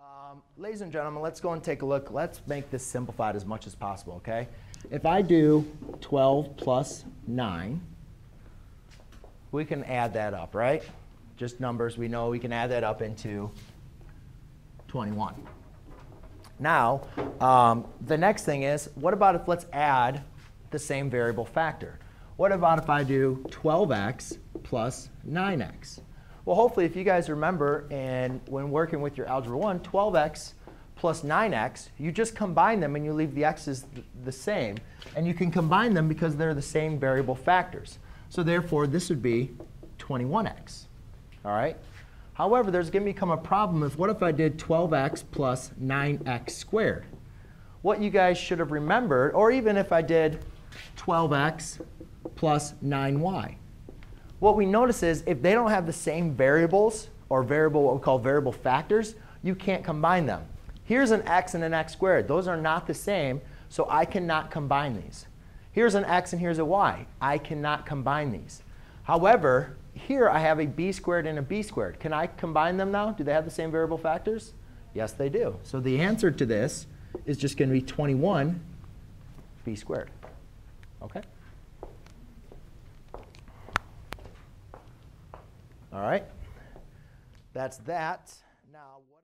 Um, ladies and gentlemen, let's go and take a look. Let's make this simplified as much as possible, okay? If I do 12 plus 9, we can add that up, right? Just numbers. We know we can add that up into 21. Now, um, the next thing is, what about if let's add the same variable factor? What about if I do 12x plus 9x? Well, hopefully, if you guys remember, and when working with your Algebra 1, 12x plus 9x, you just combine them and you leave the x's th the same. And you can combine them because they're the same variable factors. So therefore, this would be 21x. All right? However, there's going to become a problem if what if I did 12x plus 9x squared? What you guys should have remembered, or even if I did 12x plus 9y. What we notice is if they don't have the same variables, or variable, what we call variable factors, you can't combine them. Here's an x and an x squared. Those are not the same, so I cannot combine these. Here's an x and here's a y. I cannot combine these. However, here I have a b squared and a b squared. Can I combine them now? Do they have the same variable factors? Yes, they do. So the answer to this is just going to be 21 b squared. OK? All right. That's that. Now, what